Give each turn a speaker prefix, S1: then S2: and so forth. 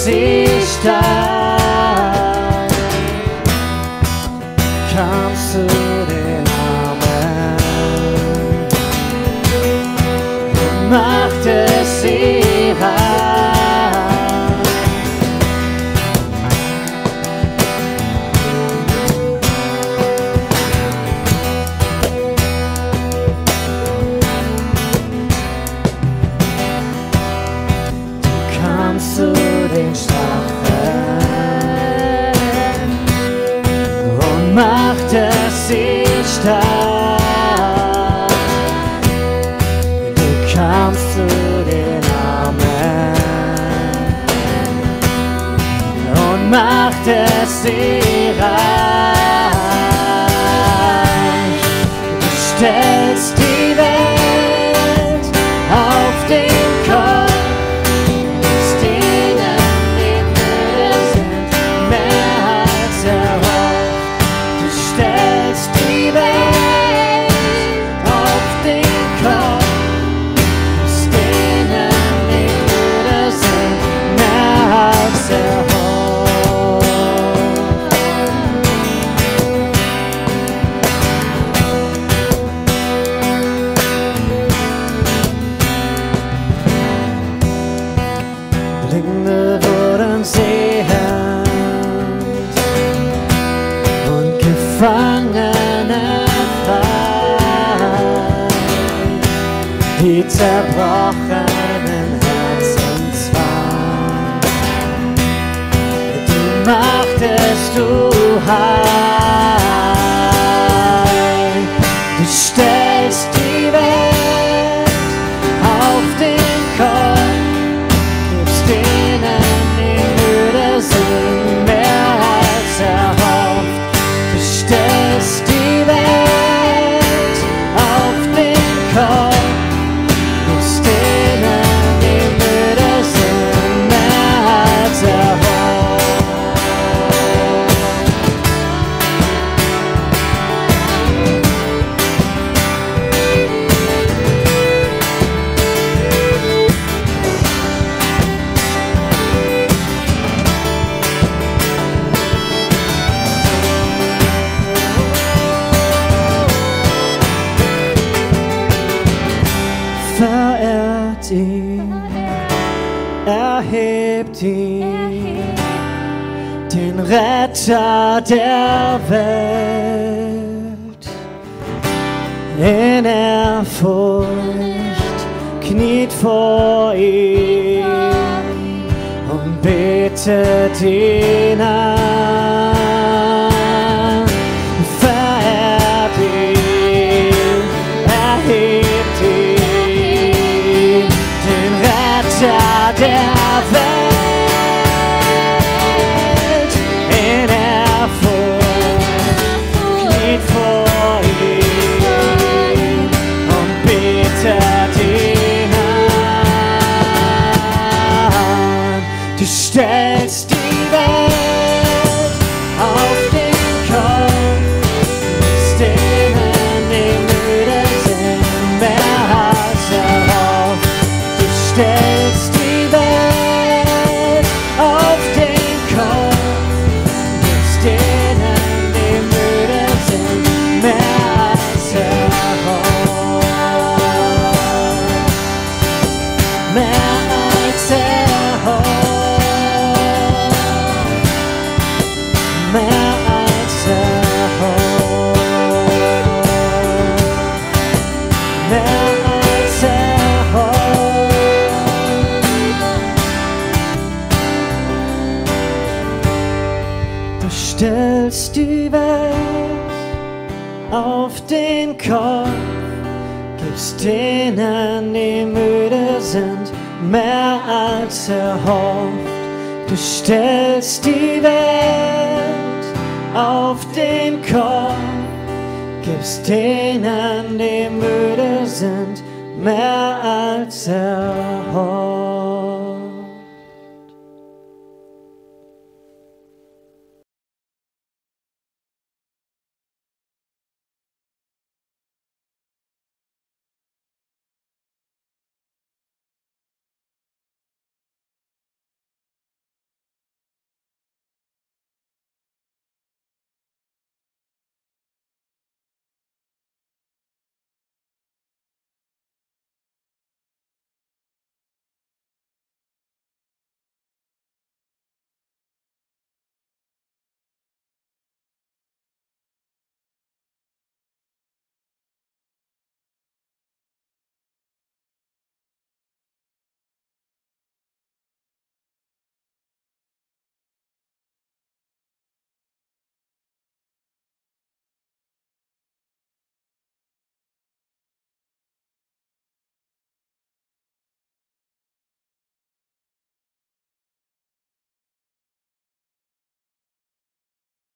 S1: se está. ser. die zerbrochenen Herzen zwang. Du machtest du heil. Du hebt ihn, er ihn, den Retter der Welt. In Ehrfurcht kniet vor ihm und betet ihn an. have stellst die Welt auf den Kopf, gibst denen, die müde sind, mehr als erhofft. Du stellst die Welt auf den Kopf, gibst denen, die müde sind, mehr als erhofft.